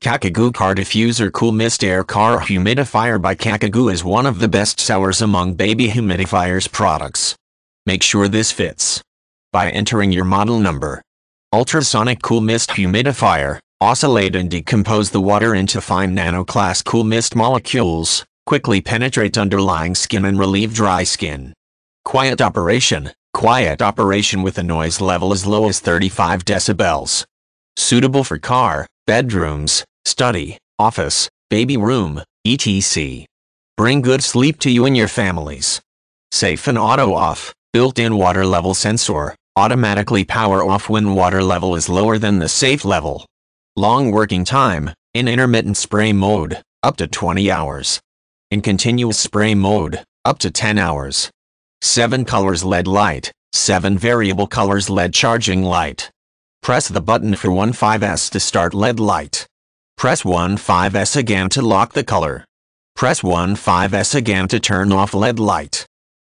CACAGOO Car Diffuser Cool Mist Air Car Humidifier by CACAGOO is one of the best sellers among baby humidifiers products. Make sure this fits. By entering your model number. Ultrasonic Cool Mist Humidifier, oscillate and decompose the water into fine nano-class cool mist molecules, quickly penetrate underlying skin and relieve dry skin. Quiet operation, quiet operation with a noise level as low as 35 decibels. Suitable for car, bedrooms, study, office, baby room, etc. Bring good sleep to you and your families. Safe and auto off, built-in water level sensor, automatically power off when water level is lower than the safe level. Long working time, in intermittent spray mode, up to 20 hours. In continuous spray mode, up to 10 hours. 7 colors LED light, 7 variable colors LED charging light. Press the button for 15S to start LED light. Press 1-5S again to lock the color. Press 1-5S again to turn off LED light.